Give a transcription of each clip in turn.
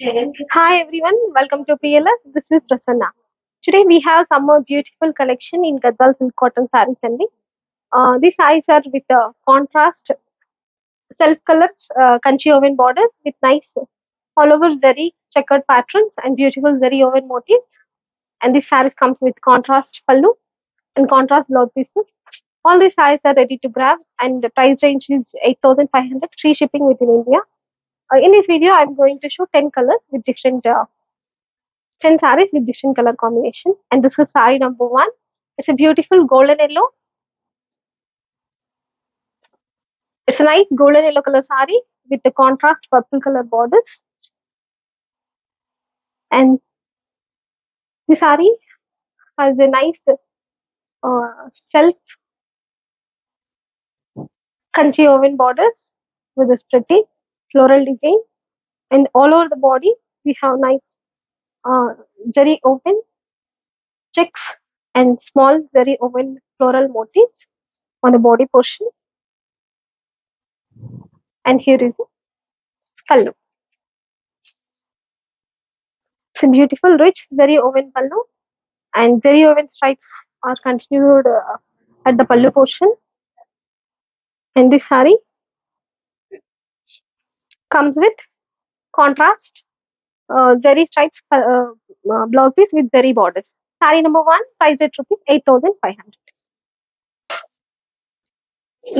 Hi everyone, welcome to PLS. This is Prasanna. Today we have some more beautiful collection in Gadwal silk cotton sarees and uh, these sarees are with uh, contrast self colored uh, kanchi woven borders with nice all over zari checkered patterns and beautiful zari woven motifs. And this sarees comes with contrast pallu and contrast blouse pieces. All these sarees are ready to grab and the price range is 8500 free shipping within India. Uh, in this video, I'm going to show 10 colors with different uh, 10 sarees with different color combination. And this is saree number one. It's a beautiful golden yellow. It's a nice golden yellow color saree with the contrast purple color borders. And the saree has a nice uh, self kanchi woven borders with this pretty floral design. And all over the body, we have nice uh, zari open checks and small zari open floral motifs on the body portion. And here is pallu. It's a beautiful, rich zari woven pallu, and zari woven stripes are continued uh, at the pallu portion. And this saree comes with contrast uh, zari stripes uh, uh, blouse piece with zari borders. Saree number one, price at rupees 8500.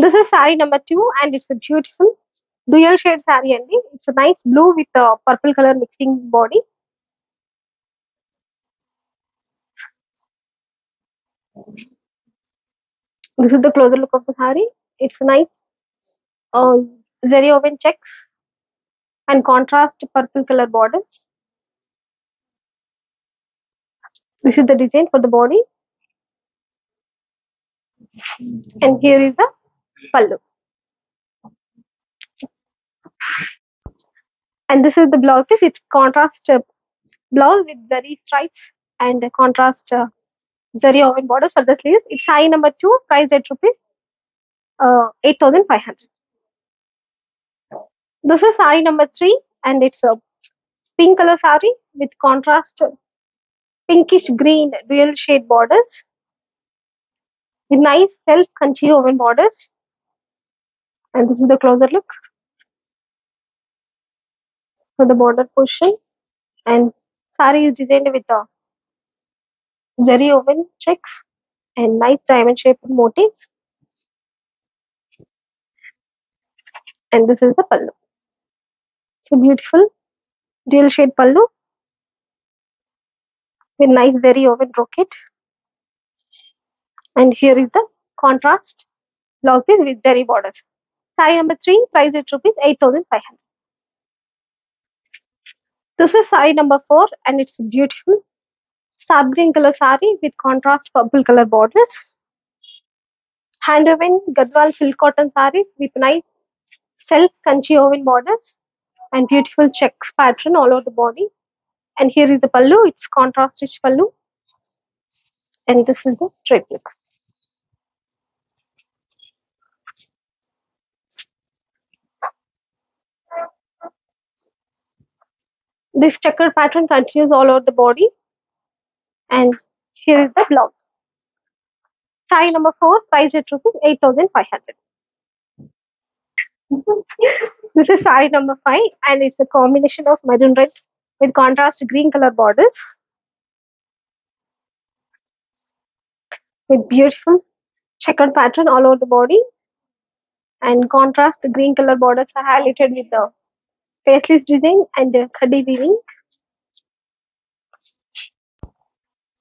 This is saree number two, and it's a beautiful dual shade saree. And it's a nice blue with a purple color mixing body. This is the closer look of the saree. It's a nice uh, zari woven checks and contrast purple color borders. This is the design for the body. And here is the pallu. And this is the blouse piece. It's contrast uh, blouse with zari stripes and a contrast uh, zari woven borders for the sleeves. It's size number two, price at rupees uh, 8500. This is saree number three, and it's a pink color saree with contrast pinkish green dual shade borders with nice self kanchi woven borders. And this is the closer look for the border portion. And saree is designed with a zari woven checks and nice diamond shaped motifs. And this is the pallu. A beautiful dual shade pallu with nice zari woven brocade. And here is the contrast blouse with zari borders. Saree number three, price at rupees 8500. This is saree number four, and it's beautiful sap green color saree with contrast purple color borders. Hand woven Gadwal silk cotton saree with nice self kanchi woven borders and beautiful checks pattern all over the body. And here is the pallu, it's contrast rich pallu. And this is the look. This checkered pattern continues all over the body. And here is the blouse. Saree number four, price at rupees 8500. This is saree number five, and it's a combination of maroon red with contrast green color borders with beautiful checkered pattern all over the body and contrast green color borders are highlighted with the faceless design and the khadi weaving.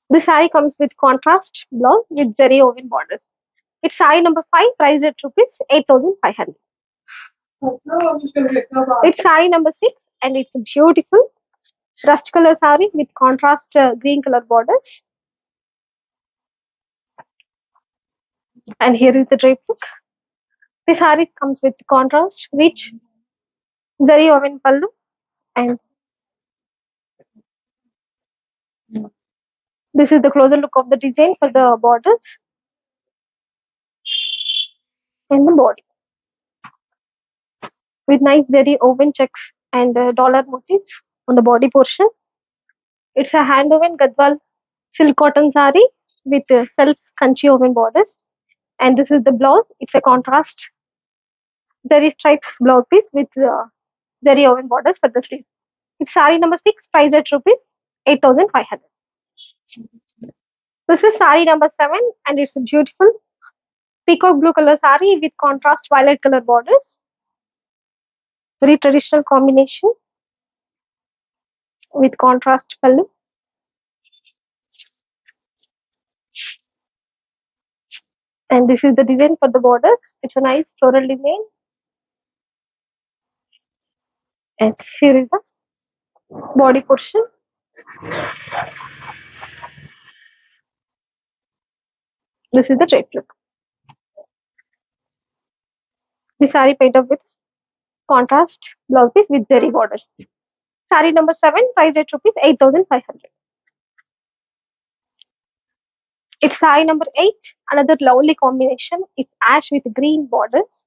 The saree comes with contrast blouse with zari woven borders. It's saree number five, priced at rupees 8500. It's saree number six, and it's a beautiful rust color saree with contrast uh, green color borders. And here is the drape look. The saree comes with contrast which zari woven pallu and this is the closer look of the design for the borders and the body with nice zari woven checks and uh, dollar motifs on the body portion. It's a hand woven Gadwal silk cotton saree with uh, self kanchi woven borders. And this is the blouse. It's a contrast zari stripes blouse piece with uh, zari woven borders for the sleeves. It's saree number six, price at rupees 8500. This is saree number seven, and it's a beautiful peacock blue color saree with contrast violet color borders. Very traditional combination with contrast pallu. And this is the design for the borders. It's a nice floral design. And here is the body portion. This is the drape look. The saree paint up with contrast blouse piece with zari borders. Saree number seven, price at rupees eight thousand five hundred. It's saree number eight, another lovely combination. It's ash with green borders.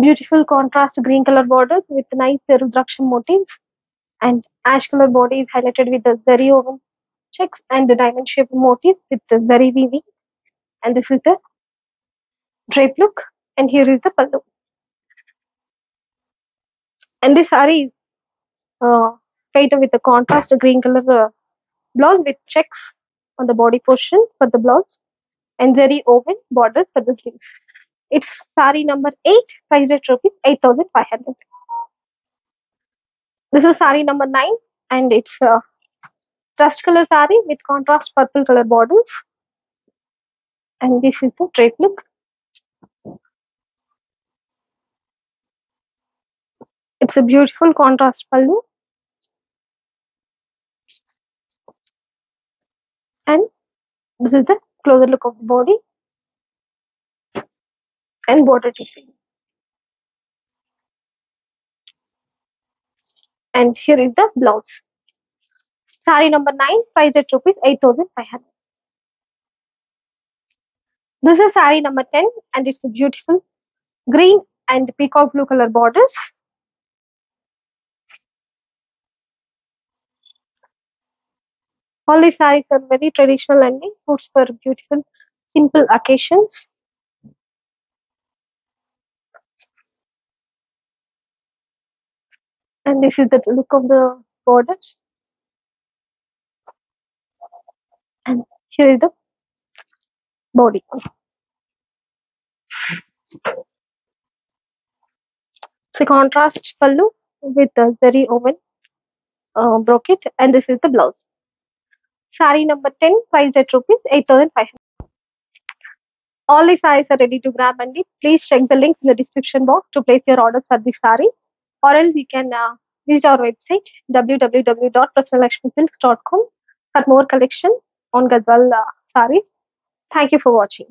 Beautiful contrast green color borders with nice Rudraksha motifs and ash color body is highlighted with the zari woven checks and the diamond shaped motif with the zari weaving. And this is the drape look and here is the pallu. And this saree is uh, painted with a contrast green color uh, blouse with checks on the body portion for the blouse and zari woven borders for the sleeves. It's saree number 8, priced at rupees 8500. This is saree number 9 and it's a trust color saree with contrast purple color borders. And this is the drape look. It's a beautiful contrast pallu. And this is the closer look of the body and border tissue. And here is the blouse. Saree number 9, priced at rupees 8500. This is saree number 10 and it's a beautiful green and peacock blue color borders. All these sarees are very traditional and suits for beautiful, simple occasions. And this is the look of the borders. And here is the body. So contrast pallu with the zari woven uh, brocade and this is the blouse. Saree number 10 priced at rupees 8500. All the sarees are ready to grab and please check the link in the description box to place your orders for this saree or else you can uh, visit our website www.prasannalakshmisilks.com for more collection on Gadwal uh. Thank you for watching.